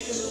you